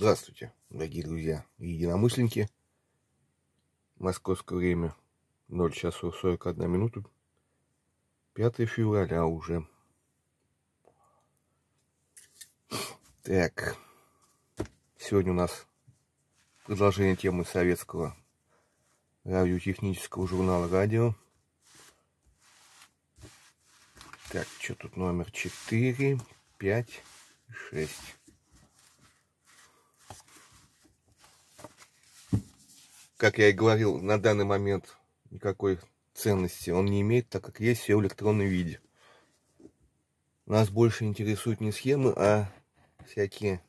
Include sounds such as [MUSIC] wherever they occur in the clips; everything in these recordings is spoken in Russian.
Здравствуйте, дорогие друзья и единомышленники. Московское время 0 часов 41 минуту. 5 февраля уже. Так, сегодня у нас продолжение темы советского радиотехнического журнала «Радио». Так, что тут номер 4, 5, 6. Как я и говорил, на данный момент никакой ценности он не имеет, так как есть все в электронном виде. Нас больше интересуют не схемы, а всякие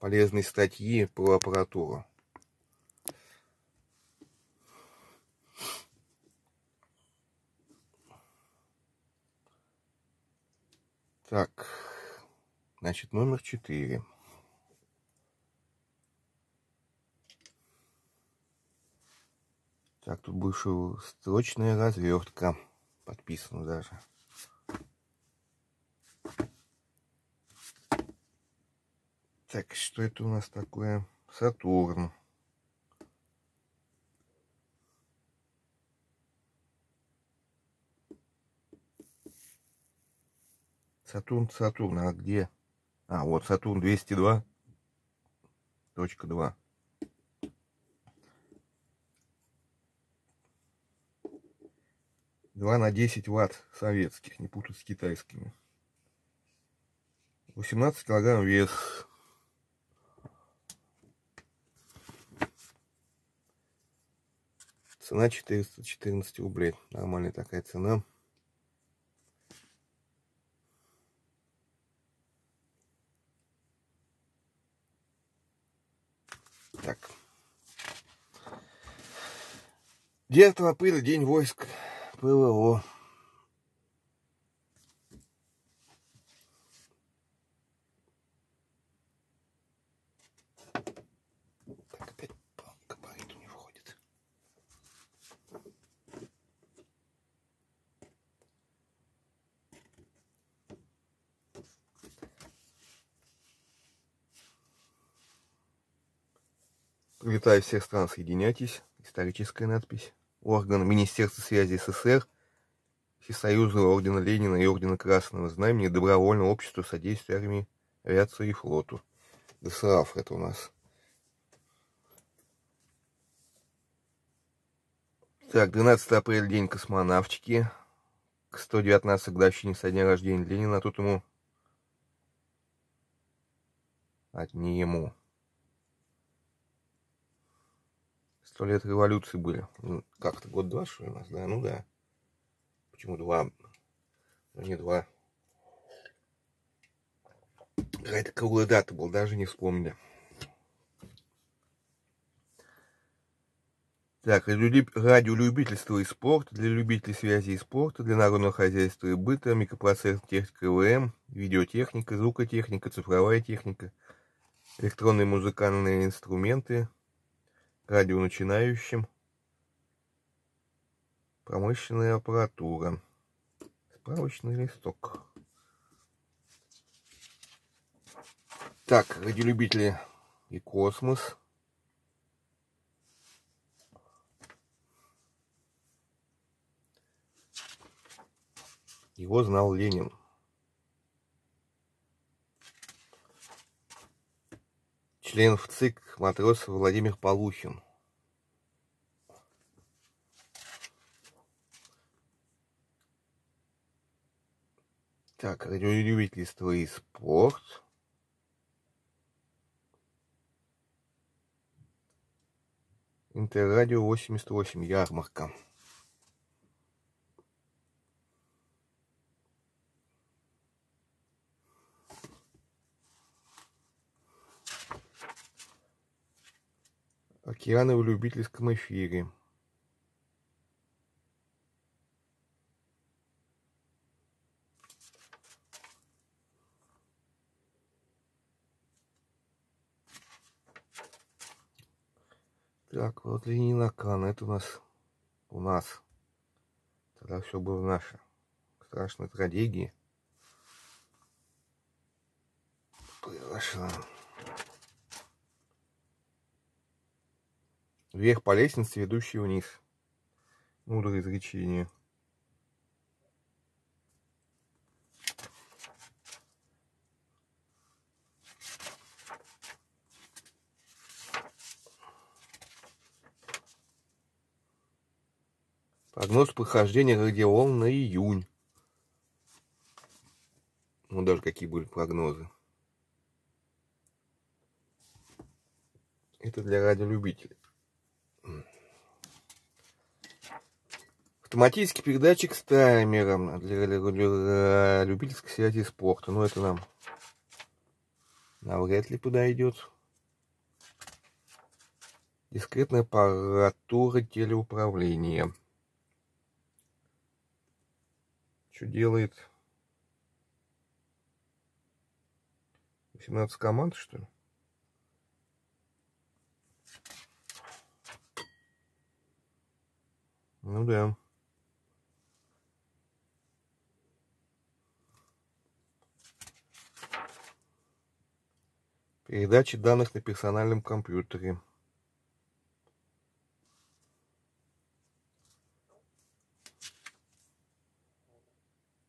полезные статьи про аппаратуру. Так, значит, номер четыре. Так, тут больше строчная развертка. Подписана даже. Так, что это у нас такое? Сатурн. Сатурн, Сатурн, а где? А, вот Сатурн 202. 2. 2 на 10 ватт советских, не путать с китайскими. 18 килограмм вес. Цена 414 рублей. Нормальная такая цена. Так. 9 апреля, день войск. ПВО. Так, опять габариту не входит. Прилетаю всех стран, соединяйтесь. Историческая надпись орган Министерства связи СССР, Всесоюзного ордена Ленина и ордена Красного Знамени, Добровольного общества содействия армии, авиации и флоту. ДСАФ это у нас. Так, 12 апреля, день космонавтики. К 119 годовщине со дня рождения Ленина. Тут ему... А, не ему. Сто лет революции были. Ну, как-то год-два, что у нас, да? Ну да. Почему два? Ну, не два. Какая-то круглая дата была, даже не вспомнили. Так, радиолюбительство и спорт, для любителей связи и спорта, для народного хозяйства и быта, микропроцессор, техника ИВМ, видеотехника, звукотехника, цифровая техника, электронные музыкальные инструменты, радио начинающим, промышленная аппаратура, справочный листок. Так, радиолюбители и космос. Его знал Ленин. член ВЦИК матрос Владимир Полухин. Так, радиолюбительство и спорт. Интеррадио 88, ярмарка. Океаны в любительском эфире. Так, вот Ленина Кан, это у нас, у нас. Тогда все было наше. Страшной трагедии. Произошло. Вверх по лестнице, ведущей вниз. Мудрое изречение. Прогноз прохождения радиоволн на июнь. Ну, даже какие были прогнозы. Это для радиолюбителей. Автоматический передатчик с таймером для, для, для любительской связи спорта. Но ну, это нам навряд ли подойдет. Дискретная аппаратура телеуправления. Что делает? 18 команд, что ли? Ну да. Передача данных на персональном компьютере.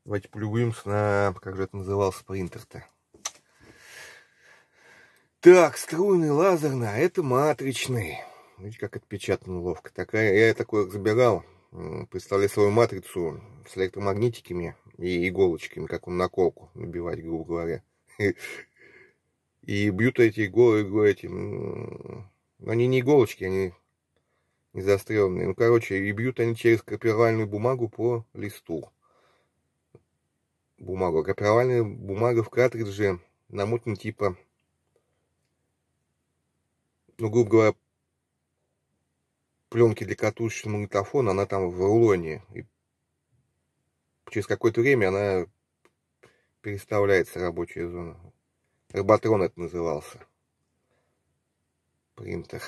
Давайте полюбуемся на, как же это назывался, принтер-то. Так, струйный лазерный, а это матричный. Видите, как отпечатано ловко. Такая, я такой забирал. Представляю свою матрицу с электромагнитиками и иголочками, как он наколку набивать, грубо говоря. [LAUGHS] И бьют эти иголы, эти, они не иголочки, они не заостренные. Ну, короче, и бьют они через копировальную бумагу по листу бумагу. Копировальная бумага в картридже намотана типа, ну, грубо говоря, пленки для катушечного магнитофона, она там в рулоне. И через какое-то время она переставляется рабочая зона. Роботрон это назывался. Принтер.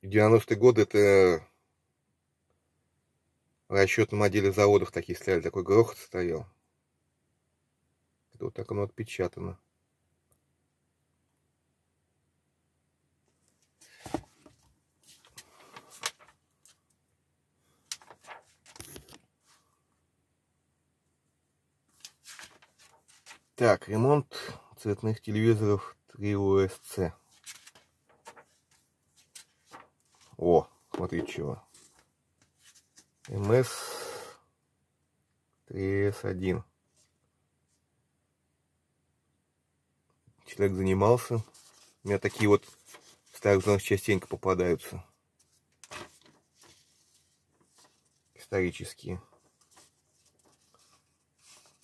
В 90-е годы это в расчетном отделе заводов такие стояли, такой грохот стоял. Это вот так оно отпечатано. Так, ремонт цветных телевизоров 3 USC. О, смотри чего. МС 3С1. Человек занимался. У меня такие вот в старых зонах частенько попадаются. Исторические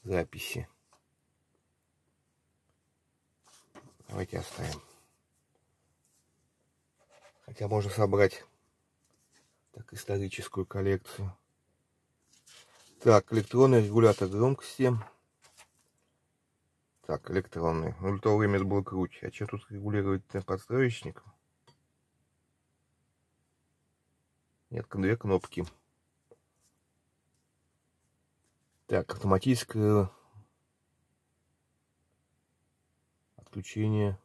записи. Давайте оставим. Хотя можно собрать так, историческую коллекцию. Так, электронный регулятор громкости. Так, электронный. Ну, в то время это было круче. А что тут регулировать подстроечник? Нет, две кнопки. Так, автоматическое отключение.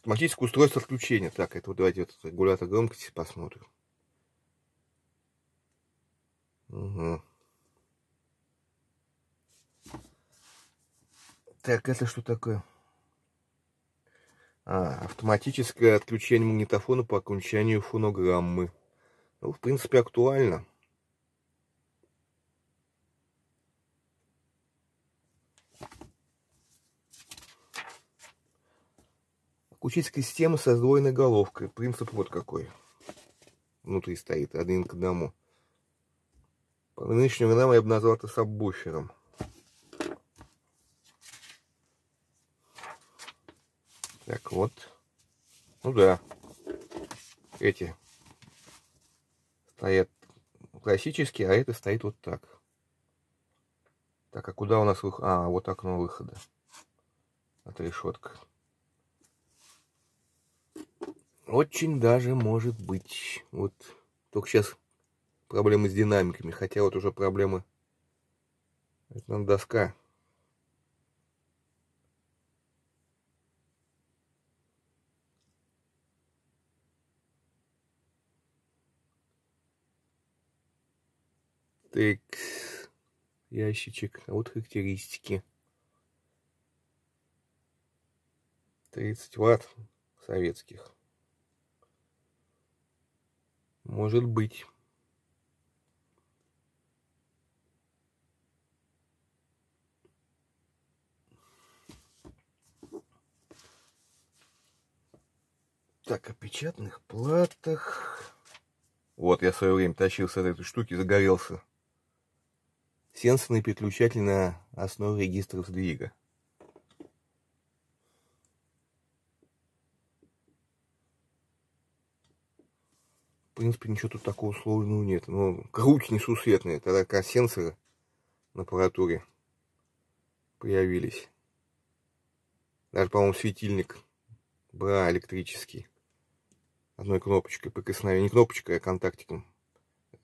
Автоматическое устройство отключения. Так, это вот давайте вот регулятор громкости посмотрим. Угу. Так, это что такое? А, автоматическое отключение магнитофона по окончанию фонограммы. Ну, в принципе, актуально. Акустическая система со сдвоенной головкой. Принцип вот какой. Внутри стоит, один к одному. По нынешним временам я бы назвал это сабвуфером. Так вот. Ну да. Эти стоят классические, а это стоит вот так. Так, а куда у нас выход? А, вот окно выхода. От решетка. Очень даже может быть. Вот только сейчас проблемы с динамиками, хотя вот уже проблемы. Это нам доска. Так, ящичек, а вот характеристики. 30 ватт советских. Может быть. Так, о печатных платах. Вот, я в свое время тащился от этой штуки, загорелся. Сенсорный переключатель на основе регистров сдвига. В принципе, ничего тут такого сложного нет. Но круть несусветные, тогда как сенсоры на аппаратуре появились. Даже, по-моему, светильник бра электрический. Одной кнопочкой прикосновения. Не кнопочкой, а контактиком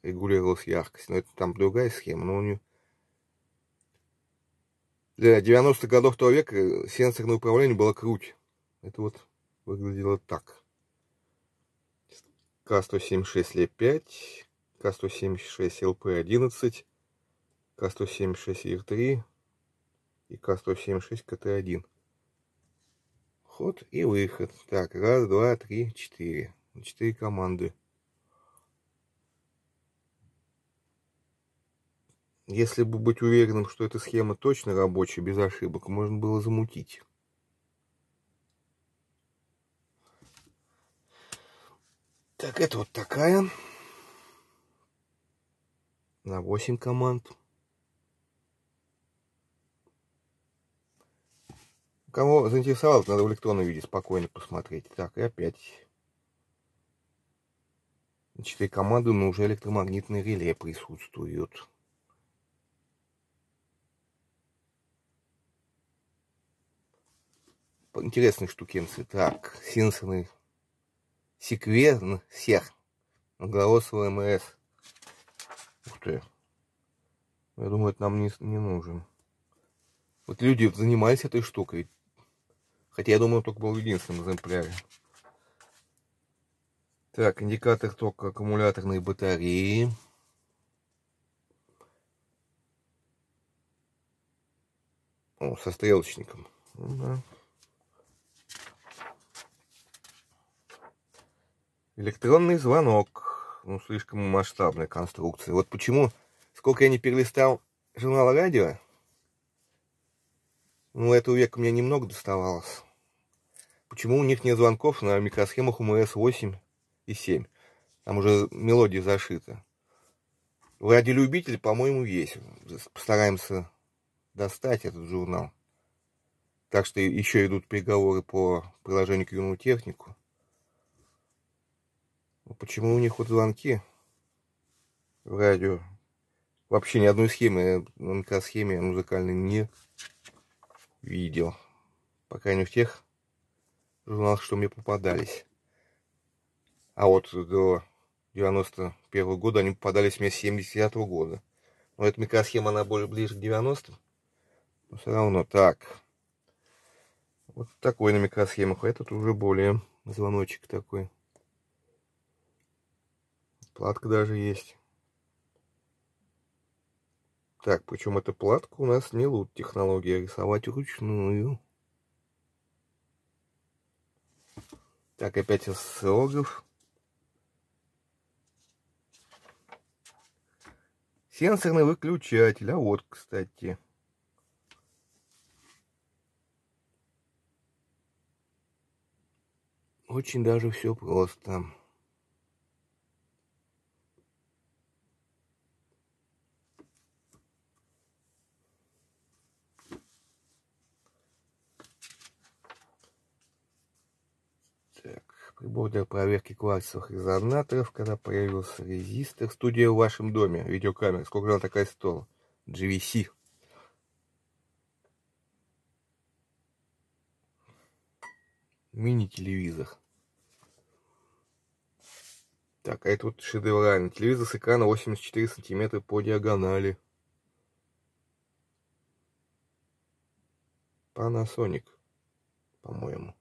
регулировалась яркость. Но это там другая схема. Но у нее для 90-х годов того века сенсорное управление было круть. Это вот выглядело так. К-176Л5, К-176ЛП-11, К-176ИР-3 и К-176КТ-1. Ход и выход. Так, раз, два, три, четыре. Четыре команды. Если бы быть уверенным, что эта схема точно рабочая, без ошибок, можно было замутить. Так, это вот такая. На 8 команд. Кого заинтересовало, надо в электронном виде спокойно посмотреть. Так, и опять. Четыре команды, но уже электромагнитный реле присутствует. Интересные штукенцы. Так, сенсорный секвен всех многоголосого МС. Ух ты. Я думаю, это нам не, не нужен. Вот люди занимались этой штукой. Хотя я думаю, только был в единственном экземпляре. Так, индикатор тока аккумуляторной батареи. О, со стрелочником. Ну, да. Электронный звонок. Ну, слишком масштабная конструкция. Вот почему, сколько я не перелистал журнал радио, ну, этого века мне немного доставалось. Почему у них нет звонков на микросхемах УМС-8 и 7? Там уже мелодия зашита. Радиолюбитель, по-моему, есть. Постараемся достать этот журнал. Так что еще идут переговоры по приложению к юному технику. Ну, почему у них вот звонки в радио? Вообще ни одной схемы, на микросхеме музыкальной не видел. Пока не в тех журналах, что мне попадались. А вот до 91 года они попадались мне с 70 -го года. Но эта микросхема, она более ближе к 90-м. Но все равно так. Вот такой на микросхемах. А этот уже более звоночек такой. Платка даже есть. Так, причем эта платка у нас не лут технология, а рисовать вручную. Так, опять слогов. Сенсорный выключатель. А вот, кстати. Очень даже все просто. Прибор для проверки кварцевых резонаторов, когда появился резистор. Студия в вашем доме, видеокамера. Сколько она такая стоила? GVC. Мини-телевизор. Так, а это вот шедевральный телевизор с экрана 84 сантиметра по диагонали. Panasonic, по-моему.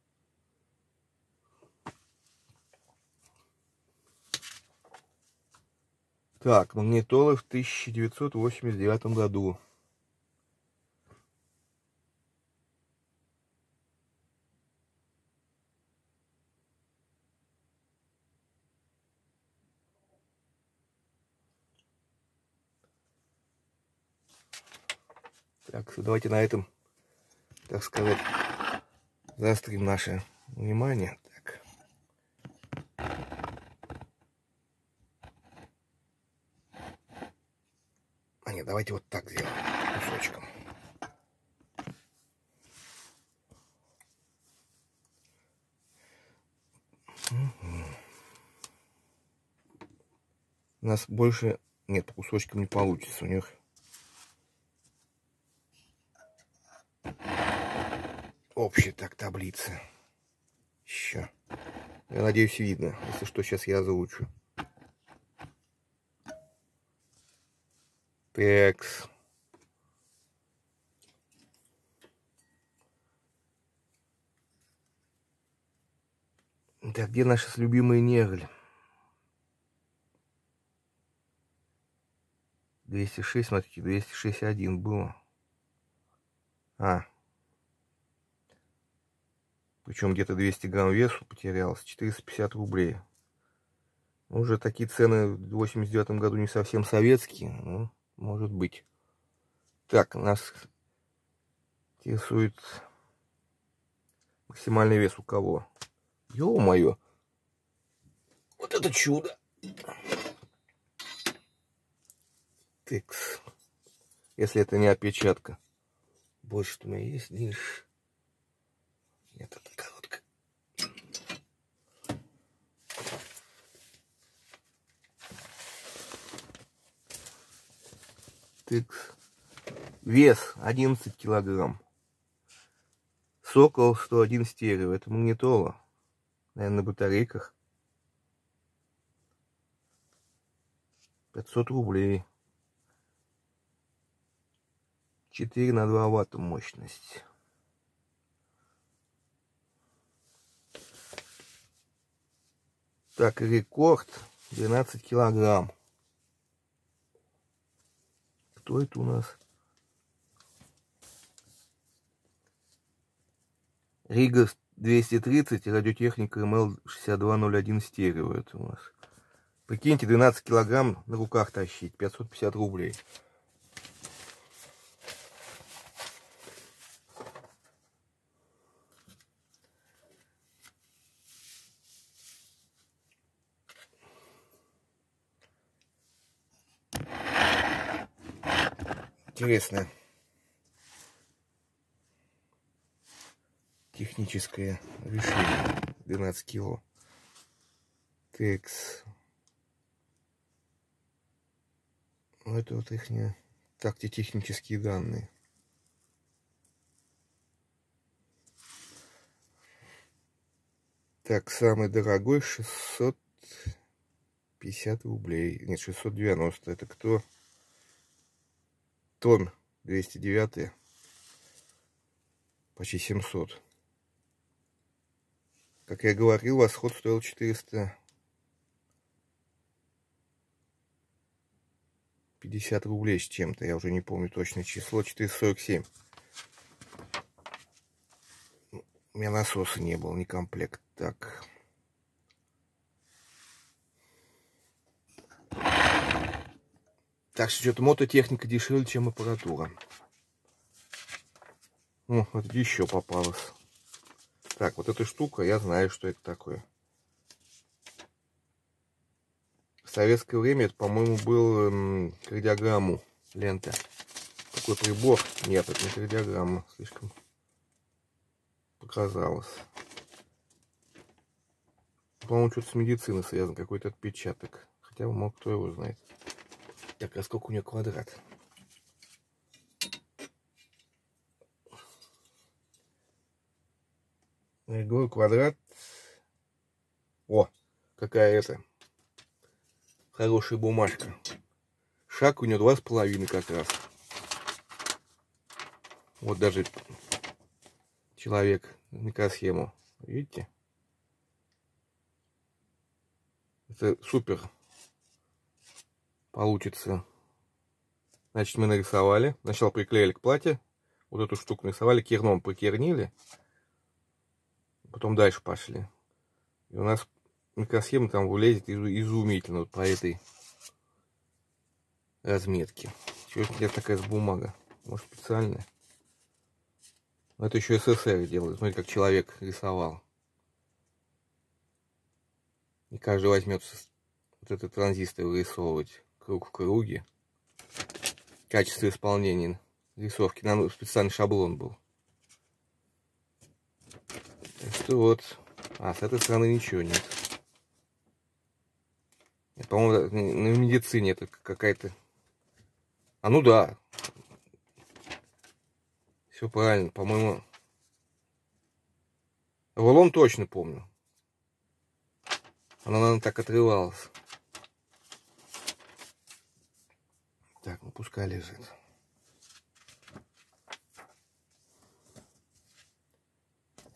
Так, магнитолы в 1989 году. Так, давайте на этом, так сказать, заострим наше внимание. Нет, давайте вот так сделаем, кусочком. У нас больше... Нет, по кусочкам не получится. У них общая так таблица. Еще. Я надеюсь, видно. Если что, сейчас я озвучу. Текс. Так, где наша любимая негль? 206, смотрите, 261 было. А, причем где-то 200 грамм весу потерялось, 450 рублей. Уже такие цены в 89 году не совсем советские, но может быть. Так, нас интересует максимальный вес у кого. Ё-моё! Вот это чудо! Текс. Если это не опечатка. Больше у меня есть, лишь нет, это Тыкс. Вес 11 килограмм. Сокол 101 стерео. Это магнитола. Наверное, на батарейках. 500 рублей. 4 на 2 ватта мощность. Так, рекорд 12 килограмм. Кто это у нас? Рига 230, радиотехника МЛ6201 стерео. Это у нас. Прикиньте, 12 килограмм на руках тащить, 550 рублей. Интересное. Техническое решение. 12 кило. Текс. Ну, это вот их не технические данные. Так самый дорогой 650 рублей. Нет 690 это кто Том 209 почти 700 как я говорил восход стоил 400 50 рублей с чем-то я уже не помню точное число 447 у меня насоса не было не комплект так Так что что-то мототехника дешевле, чем аппаратура. О, вот еще попалось. Так, вот эта штука, я знаю, что это такое. В советское время это, по-моему, был эм, кардиограмму лента. Такой прибор. Нет, это не кардиограмма. Слишком показалось. По-моему, что-то с медициной связано. Какой-то отпечаток. Хотя, мог кто его знает. Так, а сколько у нее квадрат? Я говорю, квадрат. О, какая это. Хорошая бумажка. Шаг у нее два с половиной как раз. Вот даже человек микросхему. Видите? Это супер получится. Значит, мы нарисовали. Сначала приклеили к платье. Вот эту штуку нарисовали, керном прикернили. Потом дальше пошли. И у нас микросхема там вылезет изумительно вот по этой разметке. Чего это такая с бумага? Может специальная? Но это еще СССР делает. Смотри, как человек рисовал. И каждый возьмется вот этот транзистор вырисовывать круг в круге. Качество исполнения рисовки. Нам специальный шаблон был. Так что вот. А, с этой стороны ничего нет. По-моему, на медицине это какая-то... А, ну да. Все правильно, по-моему. Рулон точно помню. Она, наверное, так отрывалась. Так, ну пускай лежит.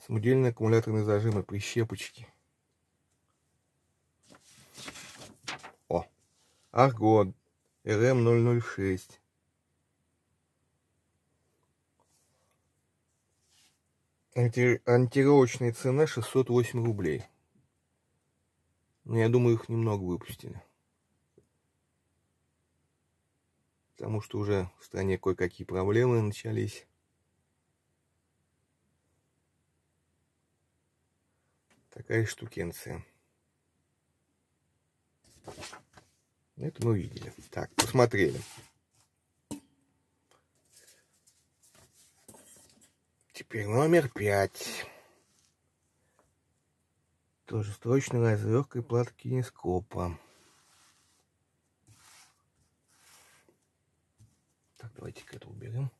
Самодельные аккумуляторные зажимы, прищепочки. О, Аргон РМ006. Анти антировочная цена 608 рублей. Но я думаю, их немного выпустили. Потому что уже в стране кое-какие проблемы начались. Такая штукенция. Это мы видели. Так, посмотрели. Теперь номер пять. Тоже строчная развертка и плата кинескопа. Давайте-ка это уберем.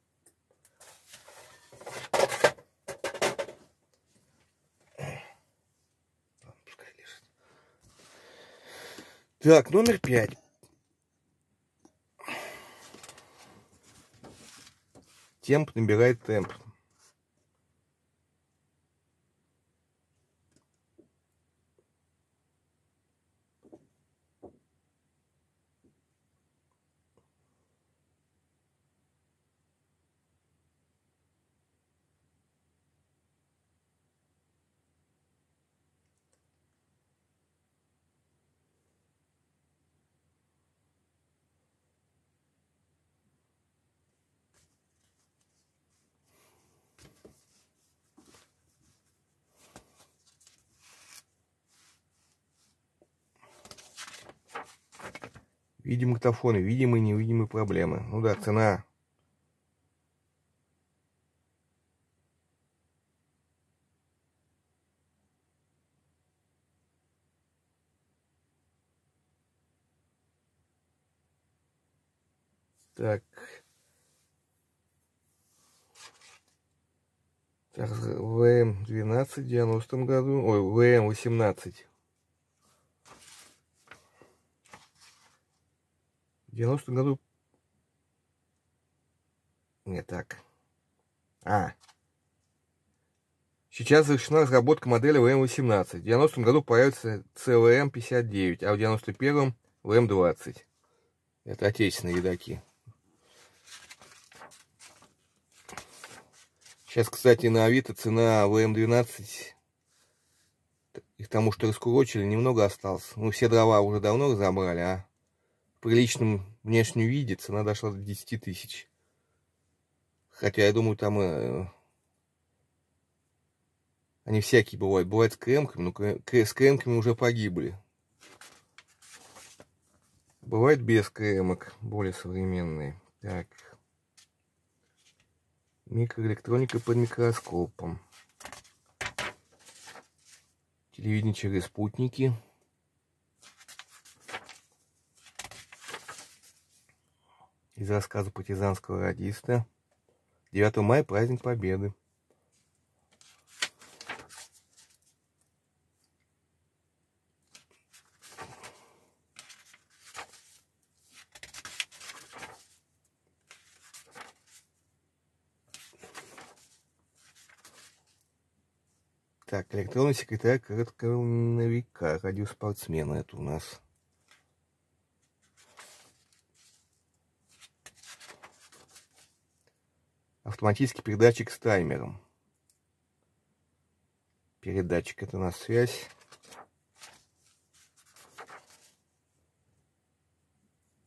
Так, номер пять. Темп набирает темп. Видим магнитофоны, видимые и невидимые проблемы. Ну да, цена. Так. Так, ВМ-12 в 90 году. Ой, ВМ-18 В 90 году... Не так. А. Сейчас завершена разработка модели ВМ-18. В 90 году появится ЦВМ-59, а в 91-м ВМ-20. Это отечественные едоки. Сейчас, кстати, на Авито цена ВМ-12, их тому, что раскурочили, немного осталось. Ну, все дрова уже давно разобрали, а приличном внешнем виде цена дошла до 10 тысяч. Хотя, я думаю, там э, они всякие бывают. Бывает с кремками, но с кремками уже погибли. Бывает без кремок, более современные. Так. Микроэлектроника под микроскопом. Телевидение через спутники. Из рассказа партизанского радиста. 9 мая праздник Победы. Так, электронный секретарь короткого новика, радиоспортсмена это у нас. Автоматический передатчик с таймером. Передатчик это на связь.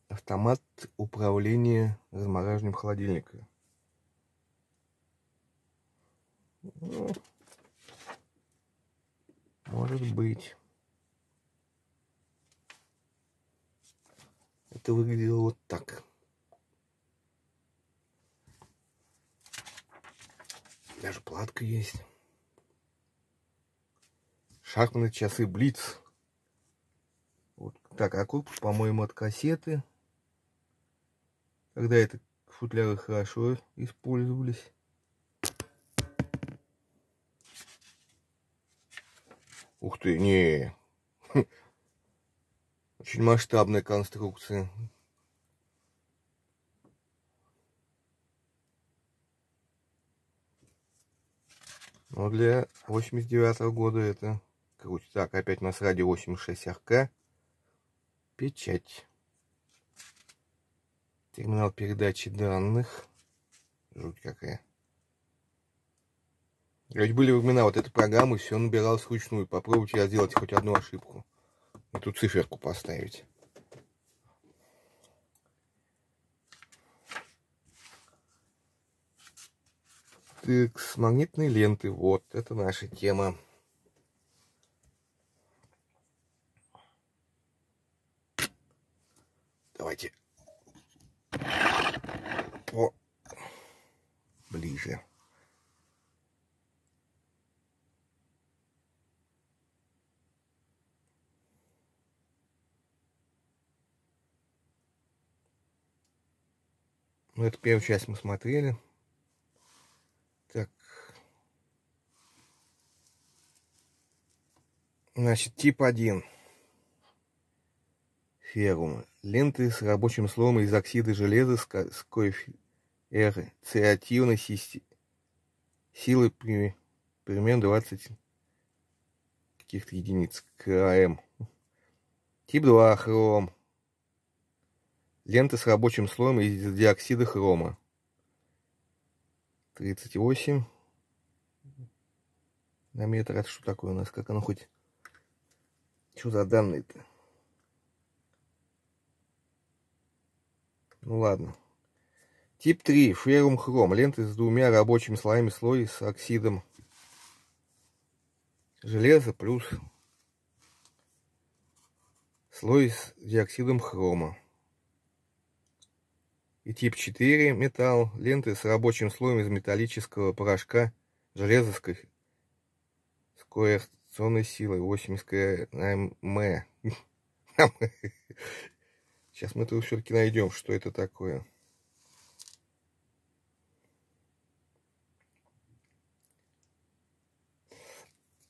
Автомат управления размораживанием холодильника. Ну, может быть. Это выглядело вот так. Даже платка есть. Шахматные часы Блиц. Вот так, а корпус, по-моему, от кассеты. Когда это футляры хорошо использовались. Ух ты, не. [LAUGHS] Очень масштабная конструкция. Но для 89 -го года это круто. Так, опять у нас радио 86 РК. Печать. Терминал передачи данных. Жуть какая. Ведь были времена вот этой программы, все набиралось вручную. Попробуйте сделать хоть одну ошибку. Эту циферку поставить. С магнитной ленты. Вот, это наша тема. Давайте по ближе. Ну, эту первую часть мы смотрели. Так. Значит, тип 1. Феррум. Ленты с рабочим слоем из оксида железа с, с коэффициативной силой при, примерно 20 каких-то единиц КМ. Тип 2. Хром. Лента с рабочим слоем из диоксида хрома. 38 на метр. Это что такое у нас? Как оно хоть... Что за данные-то? Ну ладно. Тип 3. Феррум хром. Ленты с двумя рабочими слоями слой с оксидом железа плюс слой с диоксидом хрома. И тип 4 металл, ленты с рабочим слоем из металлического порошка, железо с, с коэрционной силой 80 км. [LAUGHS] Сейчас мы это все-таки найдем, что это такое.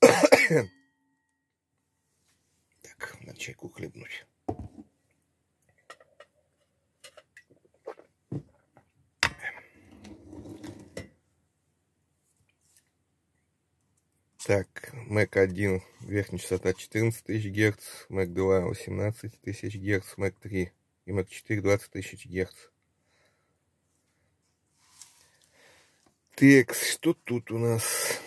[COUGHS] так, на чайку хлебнуть. Так, Mac 1 верхняя частота 14 тысяч Гц, Mac 2 18 тысяч Гц, Mac 3 и Mac 4 20 тысяч Гц. Так, что тут у нас?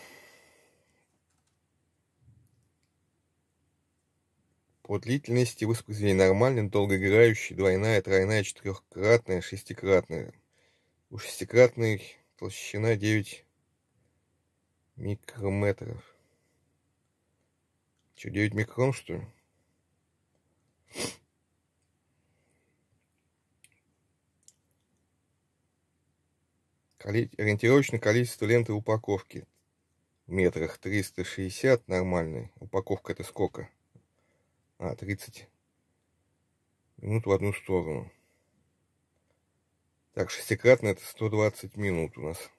По длительности воспроизведения нормальный, долгоиграющий, двойная, тройная, четырехкратная, шестикратная. У шестикратной толщина 9 микрометров. Что, 9 микрон, что ли? Ориентировочное количество ленты упаковки в метрах 360 нормальный. Упаковка это сколько? А, 30 минут в одну сторону. Так, шестикратно это 120 минут у нас.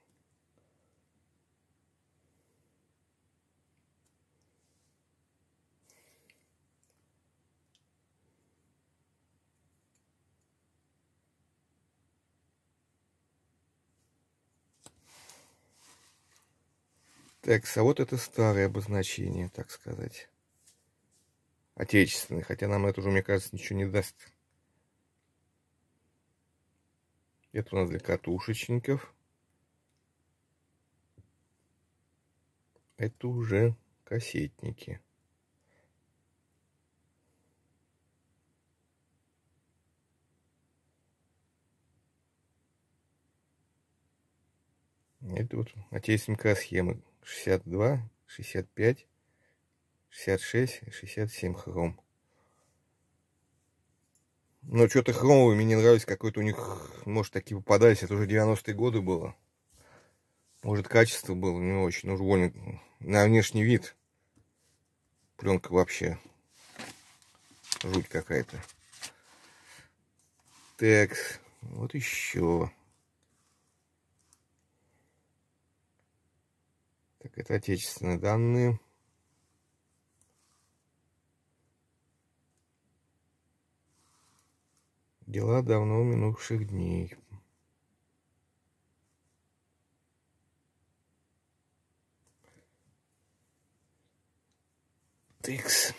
Так, а вот это старое обозначение, так сказать. Отечественное, хотя нам это уже, мне кажется, ничего не даст. Это у нас для катушечников. Это уже кассетники. Это вот отечественная схема. 62, 65, 66, 67 хром. Но что-то хромовые мне не нравится, какой-то у них, может, такие попадались, это уже 90-е годы было. Может, качество было не очень, ну, больно на внешний вид. Пленка вообще жуть какая-то. Так, вот еще. Так, это отечественные данные. Дела давно минувших дней. Тыкс.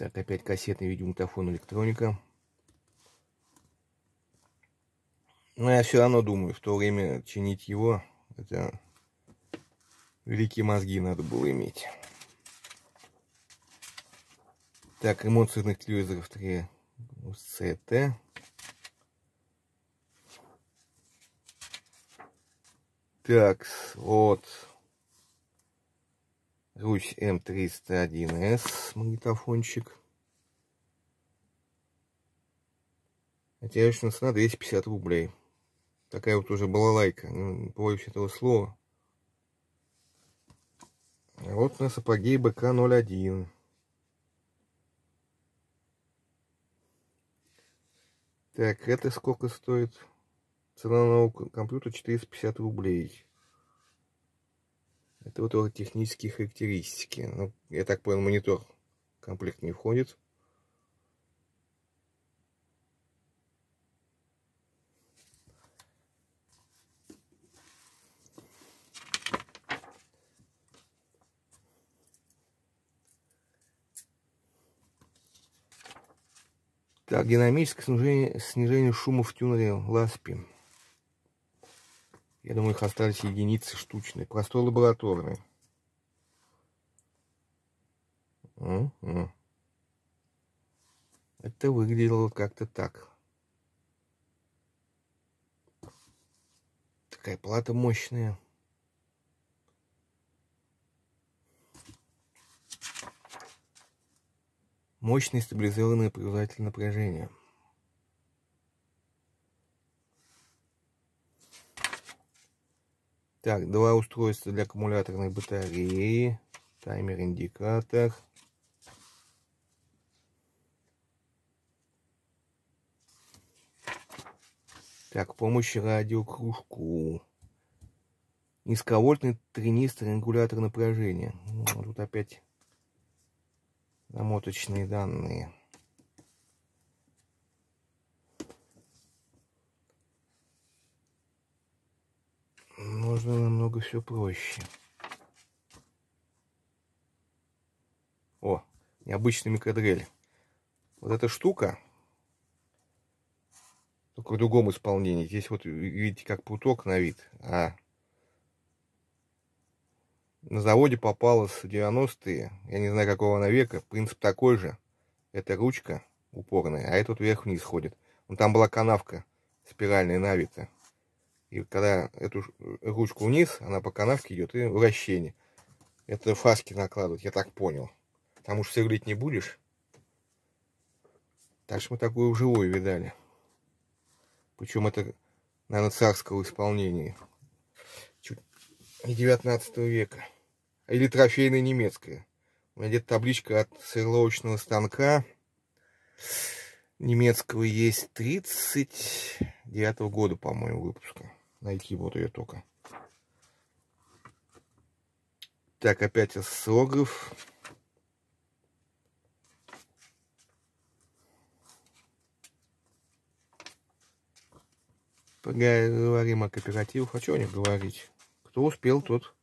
Так, опять кассетный видеомутофон электроника. Но я все равно думаю, в то время чинить его, это великие мозги надо было иметь. Так, ремонт сырных телевизоров 3 СТ. Так, вот Русь М301С магнитофончик. Отечественная цена 250 рублей. Такая вот уже была лайка. Не боюсь этого слова. А вот на сапоги БК-01. Так, это сколько стоит? Цена нового компьютера 450 рублей. Это вот его технические характеристики. Ну, я так понял, монитор в комплект не входит. Так, динамическое снижение, снижение шума в тюнере Ласпи. Я думаю, их остались единицы штучные. Простой лабораторный. Это выглядело как-то так. Такая плата мощная. Мощный стабилизированный показатель напряжения. Так, два устройства для аккумуляторной батареи. Таймер-индикатор. Так, помощь радиокружку. Низковольтный тренистый регулятор напряжения. Ну, тут опять намоточные данные. Можно намного все проще. О, необычный микродрель. Вот эта штука, только в другом исполнении. Здесь вот, видите, как путок на вид. А на заводе попалась в 90-е, я не знаю какого она века, принцип такой же. Это ручка упорная, а этот вверх-вниз ходит. Вон там была канавка спиральная навита. И когда эту ручку вниз, она по канавке идет и вращение. Это фаски накладывать, я так понял. Потому что сверлить не будешь. Так что мы такую вживую видали. Причем это, наверное, царского исполнения. Чуть не 19 века. Или трофейная немецкая. У меня где-то табличка от сверловочного станка немецкого есть 39 -го года, по-моему, выпуска. Найти вот ее только. Так, опять осциллограф. Поговорим о кооперативах. О них говорить? Кто успел, тот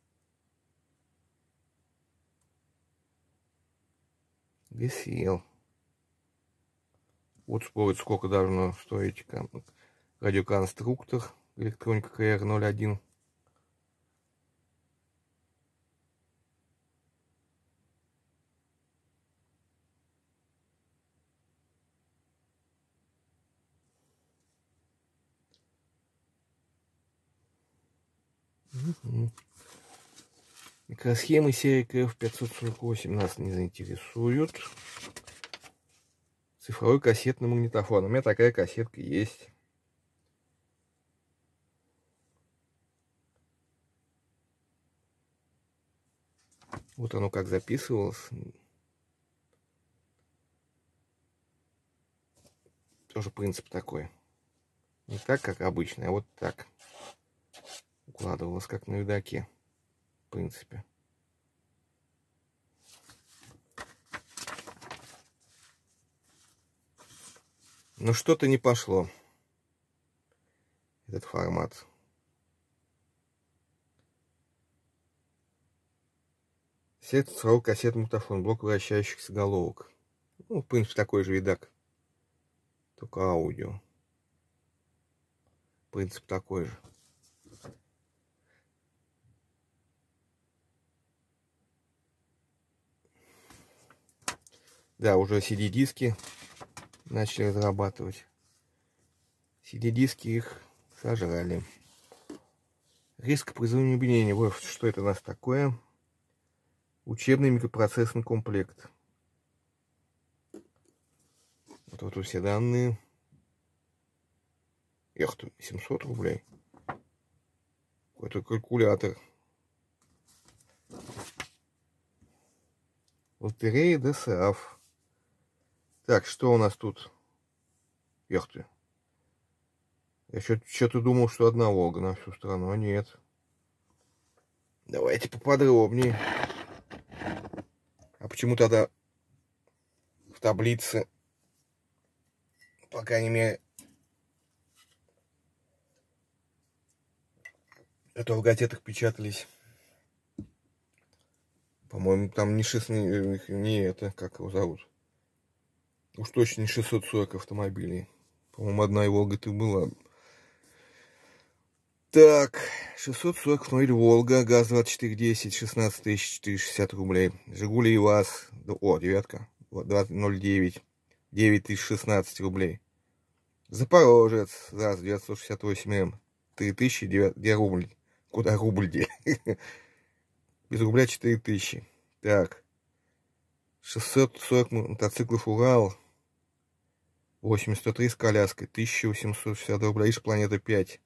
висел. Вот спорить, сколько должно стоить радиоконструктор электроника КР-01. Микросхемы серии КФ-548 нас не заинтересуют. Цифровой кассетный магнитофон. У меня такая кассетка есть. Вот оно как записывалось. Тоже принцип такой. Не так, как обычно, а вот так укладывалось, как на видаке, в принципе. Но что-то не пошло. Этот формат. Сет срок кассет мутафон, блок вращающихся головок. Ну, в принципе, такой же видак. Только аудио. Принцип такой же. Да, уже CD-диски начали разрабатывать. CD-диски их сожрали. Риск производения Вот что это у нас такое. Учебный микропроцессный комплект. Вот, вот все данные. Эх ты, 700 рублей. Какой-то калькулятор. Лотерея ДСАФ. Так, что у нас тут? Эх ты. Я что-то думал, что одна Волга на всю страну, а нет. Давайте поподробнее. А почему тогда в таблице, по крайней мере, это в газетах печатались. По-моему, там не шесть, не, не это, как его зовут. Уж точно не 640 автомобилей. По-моему, одна и Волга-то была. Так, 640 автомобиль Волга, ГАЗ-2410, 16 460 рублей. Жигули и ВАЗ, о, девятка, 209, 9016 рублей. Запорожец, ЗАЗ, 968М, 3000, где рубль? Куда рубль где? [LAUGHS] Без рубля 4000. Так, 640 мотоциклов Урал, 8103 с коляской, 1860 рублей. Иж Планета 5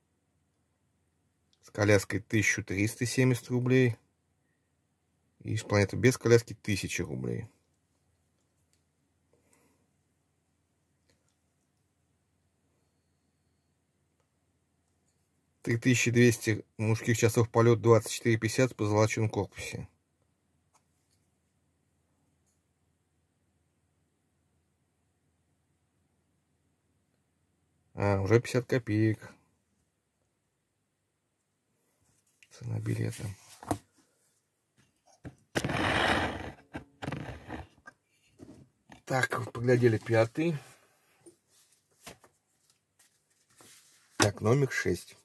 с коляской 1370 рублей. Иж Планета без коляски 1000 рублей. Три тысячи двести мужских часов полет, двадцать четыре пятьдесят в позолоченном корпусе. А, уже 50 копеек. Цена билета. Так, поглядели пятый. Так, номер 6.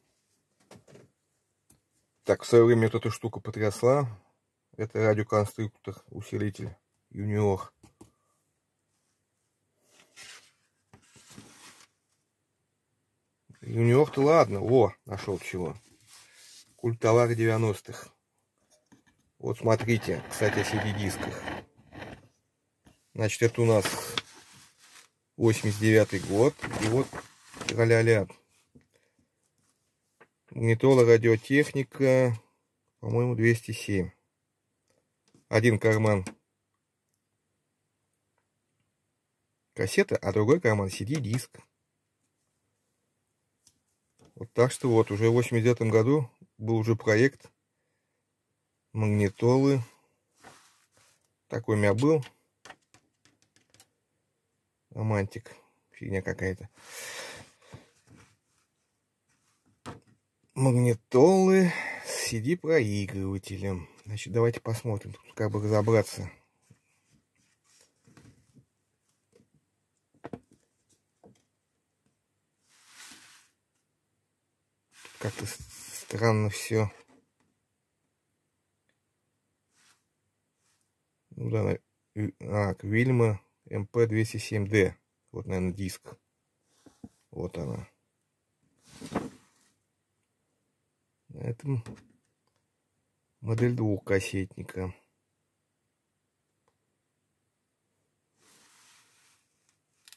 Так, в свое время вот эта штука потрясла. Это радиоконструктор, усилитель Юниор. Юниор-то ладно. О, нашел чего. Культ товара 90-х. Вот смотрите, кстати, о CD-дисках. Значит, это у нас 89 год. И вот ля-ля. Магнитола радиотехника, по-моему, 207. Один карман кассета, а другой карман CD-диск. Вот так что вот, уже в 89 году был уже проект магнитолы. Такой у меня был. Романтик. Фигня какая-то. магнитолы с CD-проигрывателем. Значит, давайте посмотрим, тут как бы разобраться. Как-то странно все. Ну да, а, Вильма МП-207D. Вот, наверное, диск. Вот она. Это модель двухкассетника.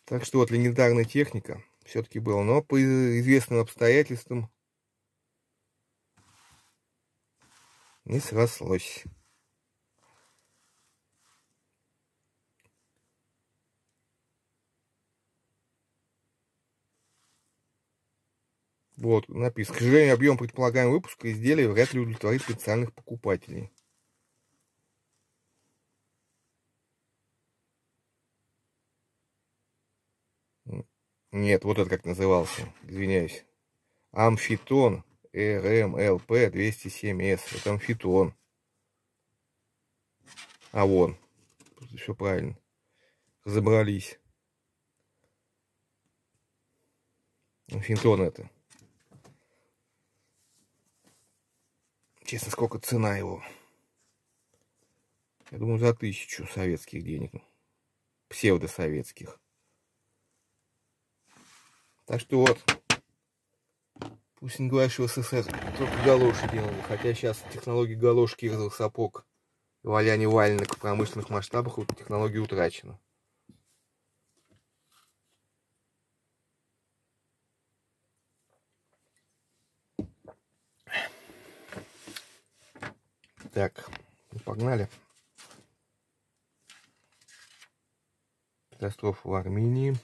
Так что вот легендарная техника все-таки была. Но по известным обстоятельствам не срослось. Вот, написано. К сожалению, объем предполагаемого выпуска изделия вряд ли удовлетворит специальных покупателей. Нет, вот это как назывался, извиняюсь. Амфитон РМЛП 207С. Это амфитон. А вон. Все правильно. Разобрались. Амфитон это. Честно, сколько цена его? Я думаю, за тысячу советских денег. Псевдосоветских. Так что вот. Пусть не говорят, что СССР только галоши делали. Хотя сейчас технологии галошки и сапог и валяния валенок в промышленных масштабах вот технология утрачена. Так, ну, погнали. Катастрофа в Армении.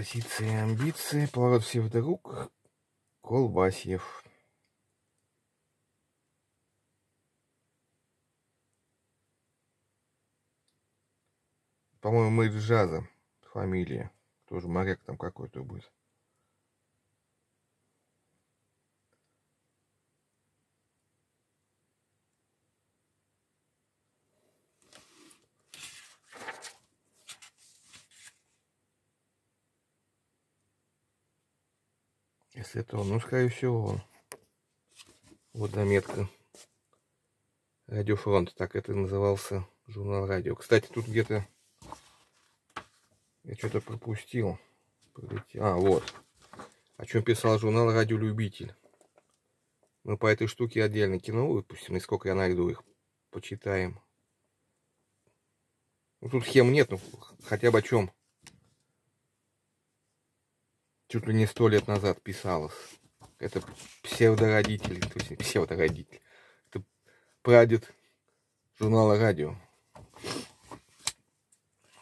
Позиции амбиции, поворот всех вдруг, Колбасьев По-моему, мэр Джаза фамилия. Тоже моряк там какой-то будет. Если это он, ну, скорее всего, он. Вот заметка. Радиофронт, так это назывался журнал радио. Кстати, тут где-то я что-то пропустил. А, вот. О чем писал журнал Радиолюбитель. Мы по этой штуке отдельно кино выпустим, и сколько я найду их, почитаем. Ну, тут схем нет, ну хотя бы о чем чуть ли не сто лет назад писалось. Это псевдородители, то есть псевдородитель. Это прадед журнала радио.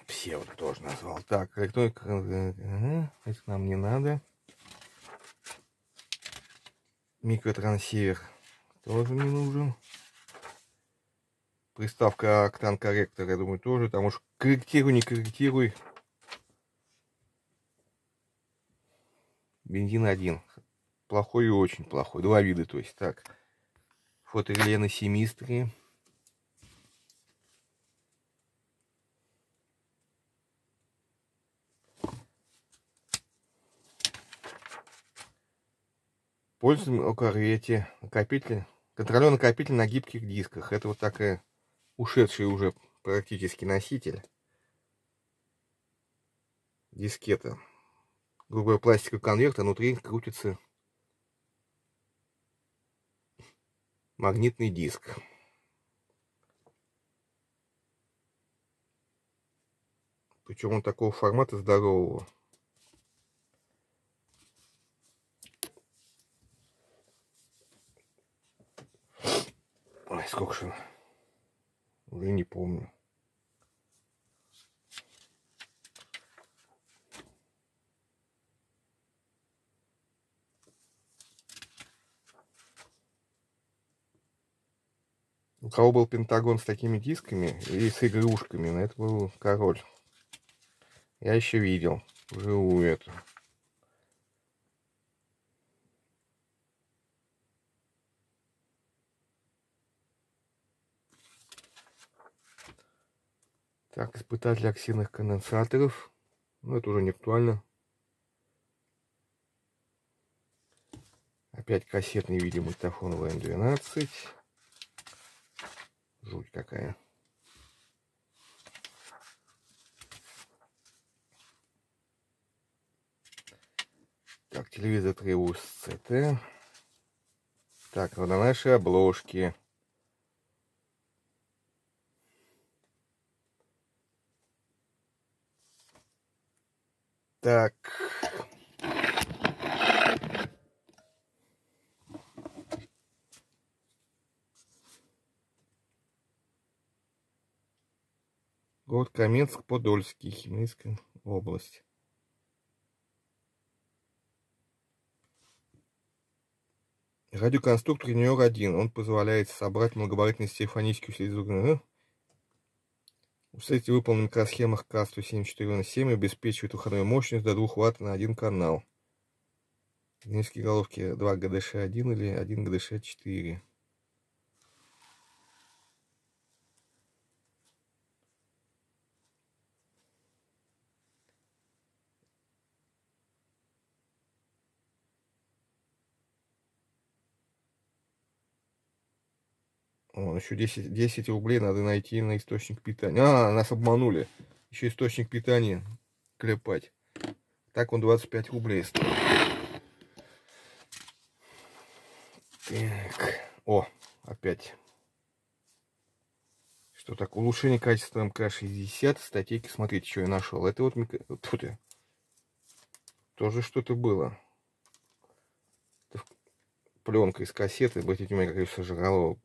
Псевдо тоже назвал. Так, электроника, ага, это нам не надо. Микротрансивер тоже не нужен. Приставка октан корректор, я думаю, тоже. Там уж корректируй, не корректируй. Бензин один. Плохой и очень плохой. Два вида, то есть. Так. Фотореле на семистре. Пользуем о корвете. Накопитель. Контролер накопитель на гибких дисках. Это вот такая ушедший уже практически носитель. Дискета грубая пластиковый конверт, а внутри крутится магнитный диск. Причем он такого формата здорового. Ой, сколько же. Уже не помню. У кого был Пентагон с такими дисками и с игрушками, на это был король. Я еще видел вживую эту. Так, испытатель оксидных конденсаторов. Ну, это уже не актуально. Опять кассетный видеомультофон ВМ-12. Жуть какая. Так, телевизор Тревус ЦТ. Так, вот на нашей обложке. Так. Город Каменск-Подольский, Химейская область. Радиоконструктор Юниор 1. Он позволяет собрать многобаритный стефанический силизугный Устройство выполнено в микросхемах К174 обеспечивает выходную мощность до 2 Вт на один канал. Низкие головки 2 ГДШ-1 или 1 ГДШ-4. О, еще 10, 10 рублей надо найти на источник питания. А, нас обманули. Еще источник питания клепать. Так он 25 рублей стоит. Так. О, опять. Что так? Улучшение качества МК-60. Статейки. Смотрите, что я нашел. Это вот... Тут я. Тоже что-то было. Пленка из кассеты. Обратите внимание, как ее сожрало.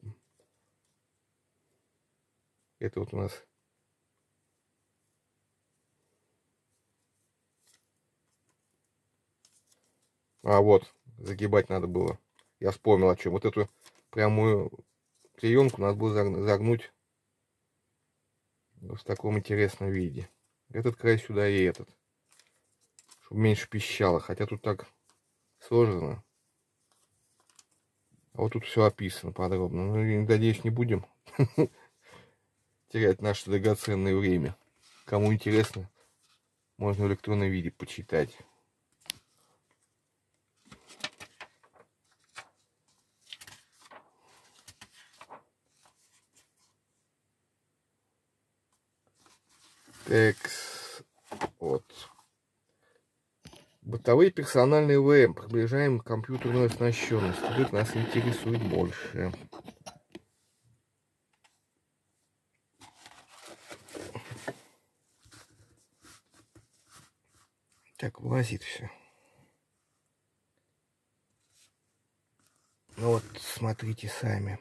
Это вот у нас А вот, загибать надо было. Я вспомнил о чем. Вот эту прямую клеенку надо было загнуть в таком интересном виде. Этот край сюда и этот. Чтобы меньше пищало. Хотя тут так сложно. А вот тут все описано подробно. Ну, надеюсь, не будем [LAUGHS] терять наше драгоценное время. Кому интересно, можно в электронном виде почитать. Так, вот. Бытовые персональные ВМ. Приближаем компьютерную оснащенность. Тут нас интересует больше. Так влазит все. Ну вот, смотрите сами.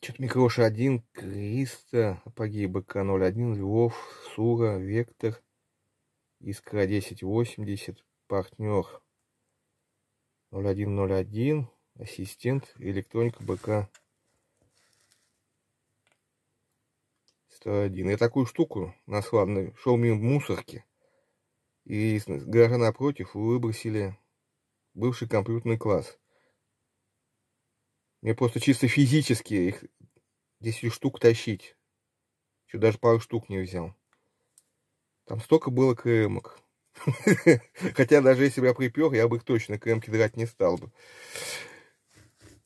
Что-то Микроша 1, Криста, Апогей БК-01, Львов, Сура, Вектор, Искра 1080, партнер 0101, ассистент, электроника БК 101. Я такую штуку на славной шел мимо мусорки, и с гаража напротив выбросили бывший компьютерный класс. Мне просто чисто физически их 10 штук тащить. Что даже пару штук не взял. Там столько было кремок. [LAUGHS] Хотя даже если бы я припер, я бы их точно кремки драть не стал бы.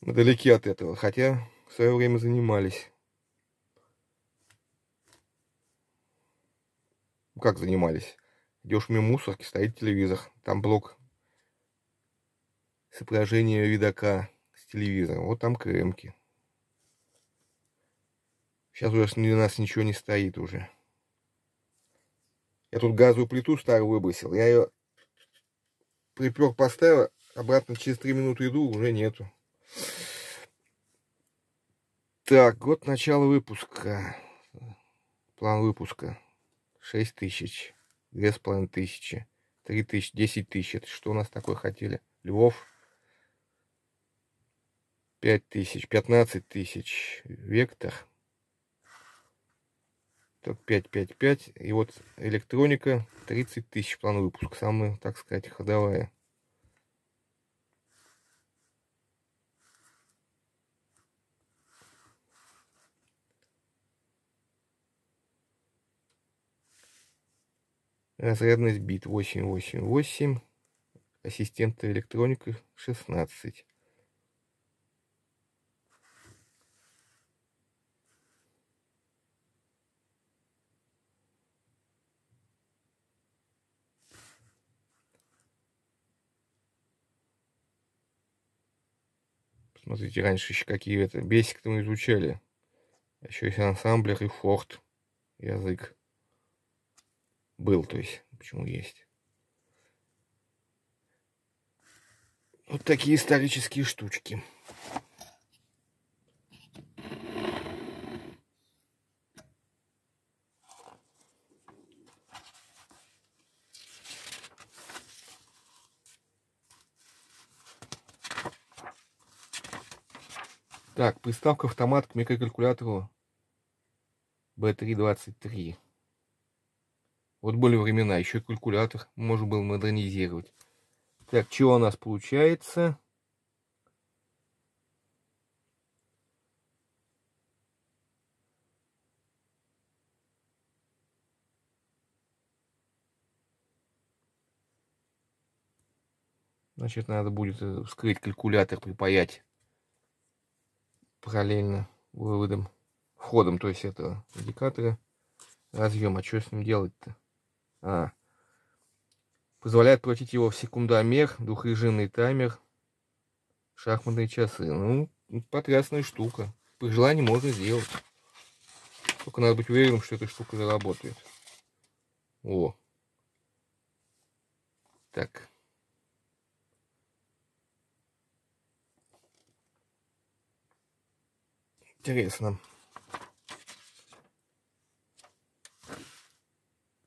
Мы далеки от этого, хотя в свое время занимались. Как занимались? Идешь мимо мусорки, стоит телевизор. Там блок сопряжения видока с телевизором. Вот там кремки. Сейчас уже для нас ничего не стоит уже. Я тут газовую плиту старую выбросил. Я ее припер, поставил. Обратно через 3 минуты иду, уже нету. Так, год начала выпуска. План выпуска. 6 тысяч, две с половиной тысячи, три тысячи, десять тысяч. Это что у нас такое хотели? Львов. Пять тысяч, пятнадцать тысяч. Вектор. Так, 5, 5, 5. И вот электроника 30 тысяч план выпуска. Самая, так сказать, ходовая. Разрядность бит 888. Ассистента электроника 16. Смотрите, раньше еще какие это бесик мы изучали. Еще есть ансамблер и форт язык был, то есть, почему есть. Вот такие исторические штучки. Так, приставка автомат к микрокалькулятору B323. Вот были времена, еще калькулятор можно было модернизировать. Так, что у нас получается? Значит, надо будет э, вскрыть калькулятор, припаять параллельно выводом, входом, то есть этого индикатора разъем. А что с ним делать-то? А. Позволяет превратить его в секундомер, двухрежимный таймер, шахматные часы. Ну, потрясная штука. При желании можно сделать. Только надо быть уверенным, что эта штука заработает. О. Так. Интересно.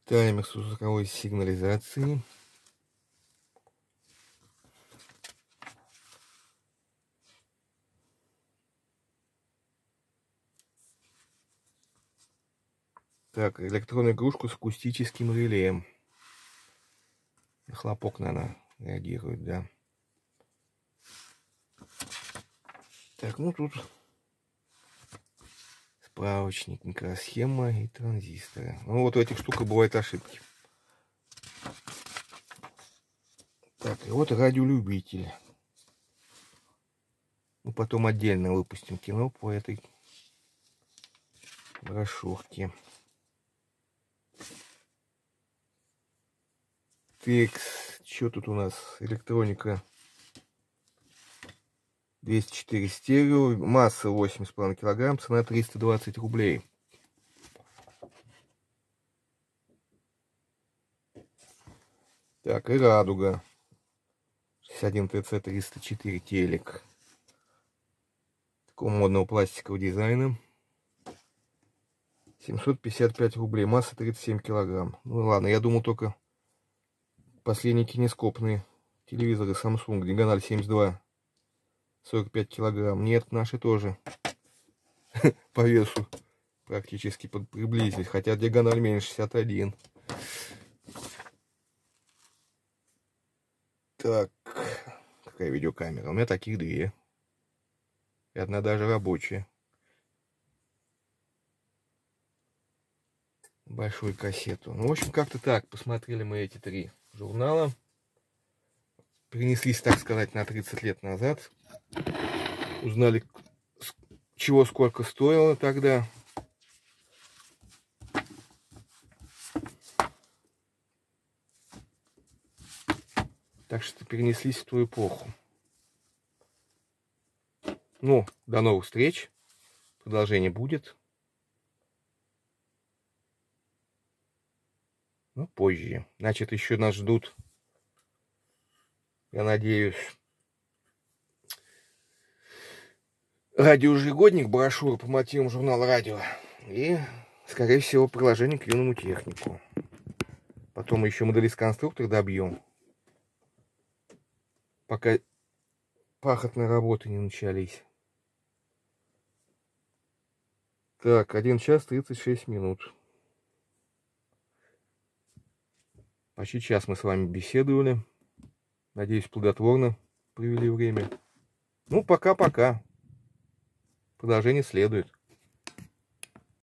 Таймер звуковой сигнализацией. Так, электронную игрушку с акустическим релеем. Хлопок, наверное, реагирует, да. Так, ну тут справочник, микросхема и транзисторы. Ну вот у этих штук бывают ошибки. Так, и вот радиолюбитель. Ну, потом отдельно выпустим кино по этой брошюрке. Текс, что тут у нас? Электроника 204 стерео, масса 8,5 килограмм, цена 320 рублей. Так, и радуга. 61 ТЦ 304 телек. Такого модного пластикового дизайна. 755 рублей, масса 37 килограмм. Ну ладно, я думал только последние кинескопные телевизоры Samsung, диагональ 72 45 килограмм. Нет, наши тоже [LAUGHS] по весу практически приблизились. Хотя диагональ меньше 61. Так, какая видеокамера? У меня таких две. И одна даже рабочая. Большую кассету. Ну, в общем, как-то так. Посмотрели мы эти три журнала. Перенеслись, так сказать, на 30 лет назад. Узнали, чего сколько стоило тогда. Так что перенеслись в ту эпоху. Ну, до новых встреч. Продолжение будет. Ну, позже. Значит, еще нас ждут, я надеюсь, радиоежегодник, брошюра по мотивам журнала «Радио» и, скорее всего, приложение к юному технику. Потом еще моделист конструктор добьем. Пока пахотные работы не начались. Так, 1 час 36 минут. Почти час мы с вами беседовали. Надеюсь, плодотворно провели время. Ну, пока-пока. Продолжение следует.